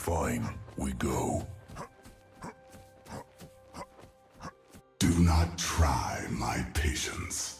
Fine, we go. Do not try my patience.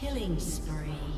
Killing spree.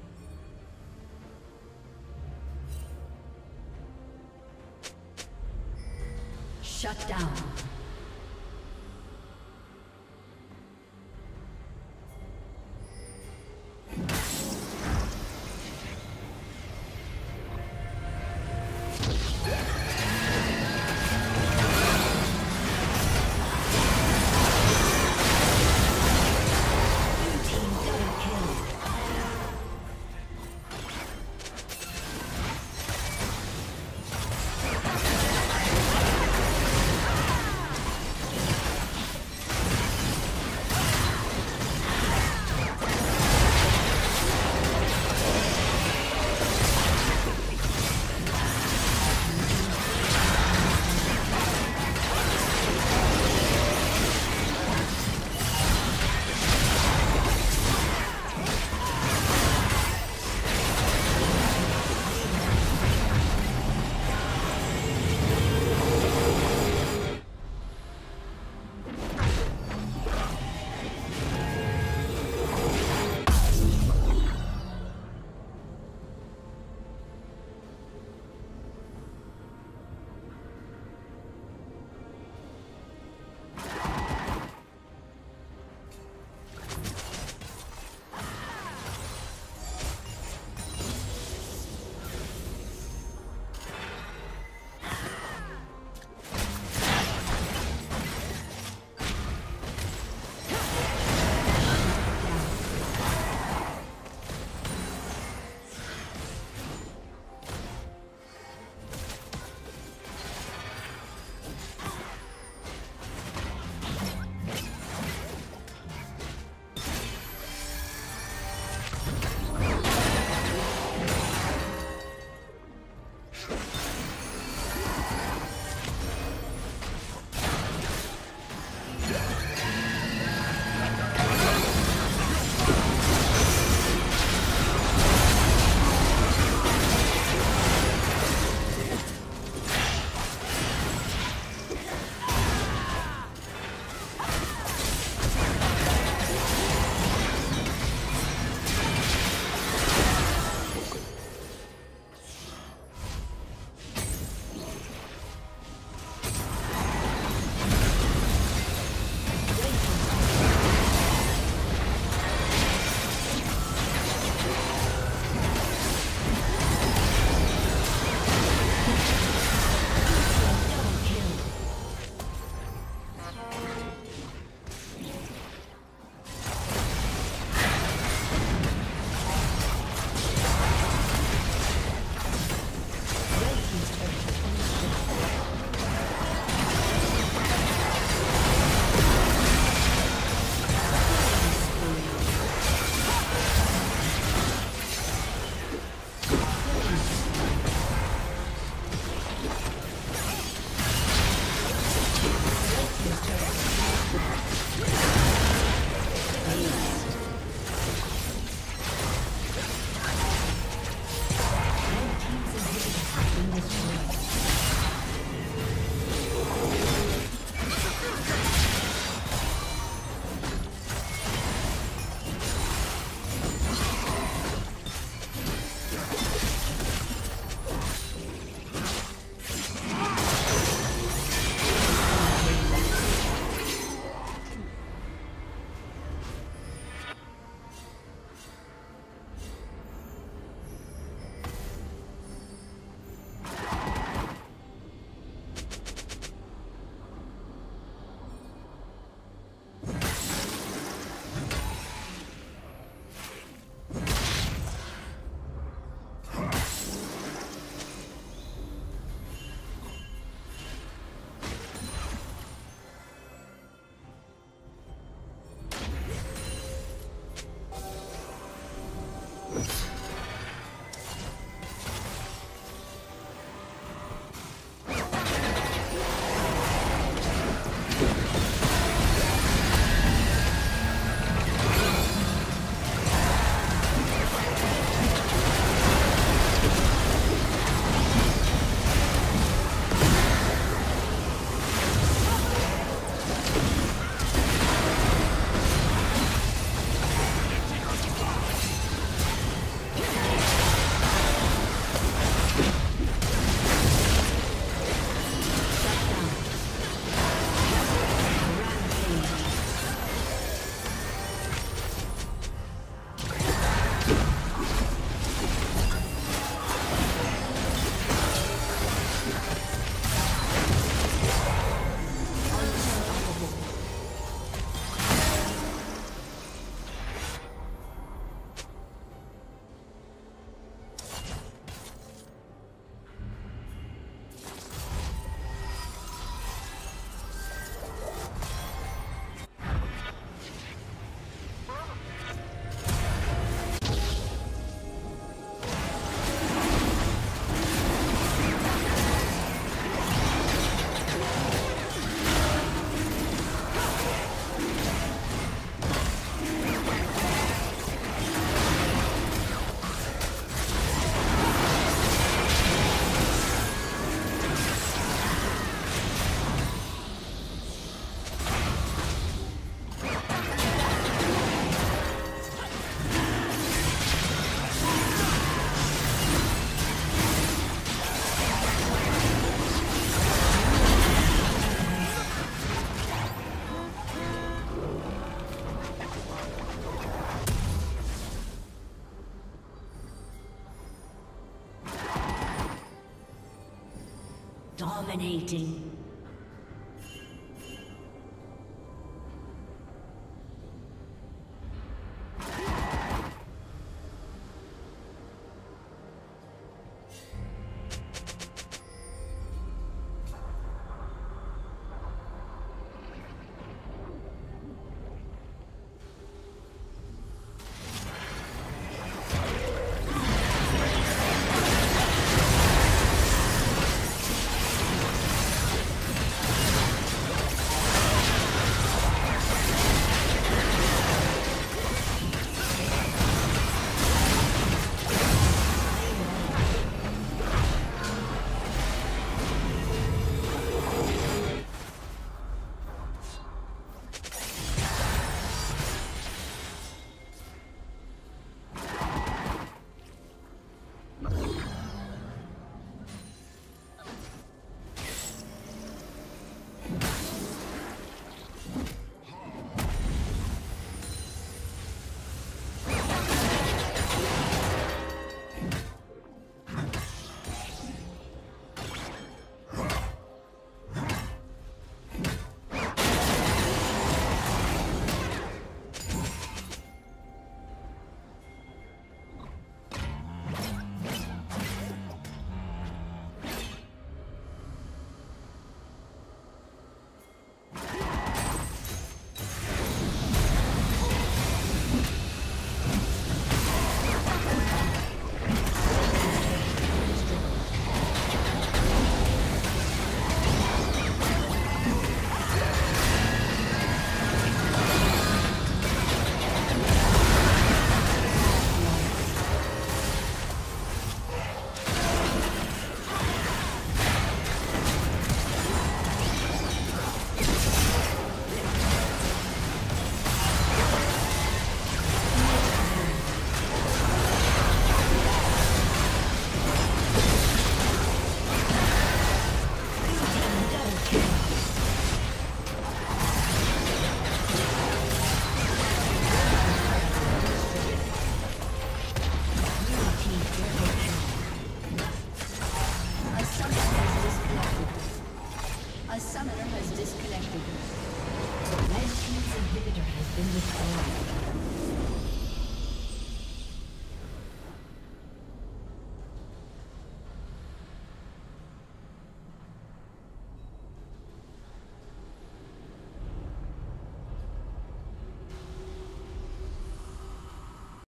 Dominating.